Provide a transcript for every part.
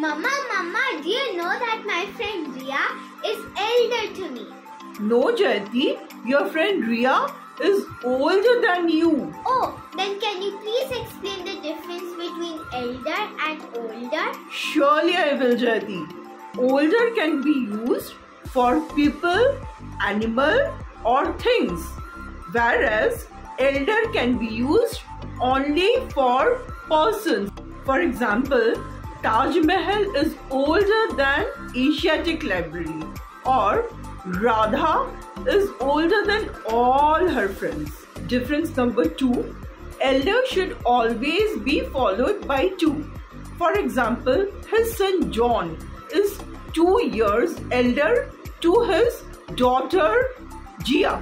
Mama, Mama, do you know that my friend Ria is elder to me? No, Jayati, your friend Ria is older than you. Oh, then can you please explain the difference between elder and older? Surely I will, Jayati. Older can be used for people, animal or things. Whereas elder can be used only for persons. For example, Taj Mahal is older than Asiatic Library or Radha is older than all her friends. Difference number to, elder should always be followed by two. For example, his son John is two years elder to his daughter Gia,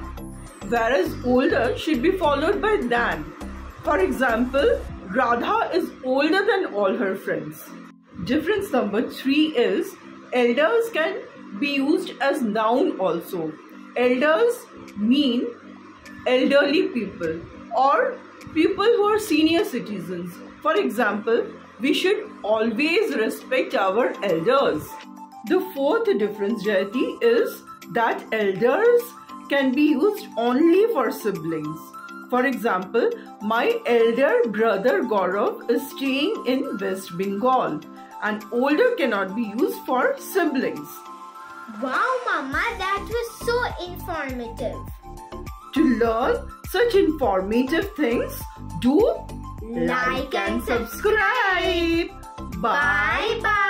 whereas older should be followed by than. For example, Radha is older than all her friends. Difference number three is elders can be used as noun also. Elders mean elderly people or people who are senior citizens. For example, we should always respect our elders. The fourth difference, Jayati, is that elders can be used only for siblings. For example, my elder brother Gaurav is staying in West Bengal and older cannot be used for siblings. Wow, Mama, that was so informative. To learn such informative things, do Like and subscribe. Bye. Bye bye.